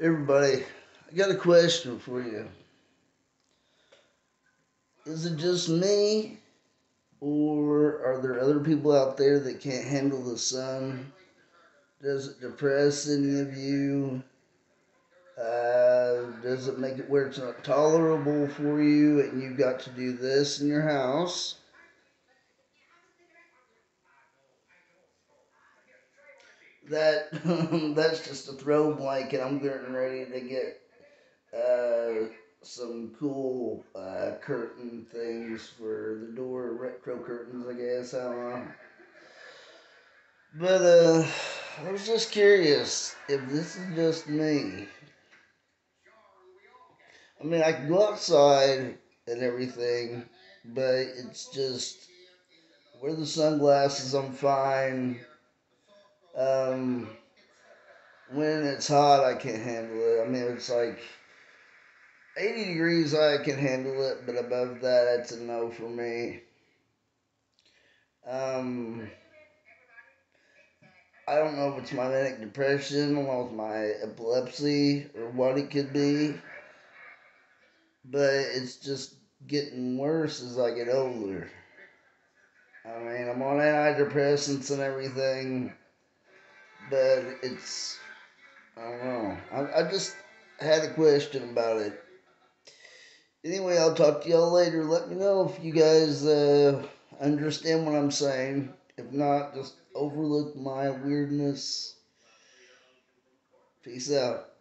Everybody, I got a question for you. Is it just me, or are there other people out there that can't handle the sun? Does it depress any of you? Uh, does it make it where it's not tolerable for you and you've got to do this in your house? That that's just a throw blanket. I'm getting ready to get uh, some cool uh, curtain things for the door, retro curtains, I guess. I don't know. But uh, I was just curious if this is just me. I mean, I can go outside and everything, but it's just wear the sunglasses. I'm fine. Um, when it's hot, I can't handle it. I mean, it's like 80 degrees, I can handle it, but above that, it's a no for me. Um, I don't know if it's my manic depression along with my epilepsy or what it could be, but it's just getting worse as I get older. I mean, I'm on antidepressants and everything but it's I don't know. I, I just had a question about it. Anyway, I'll talk to y'all later. Let me know if you guys uh, understand what I'm saying. If not, just overlook my weirdness. Peace out.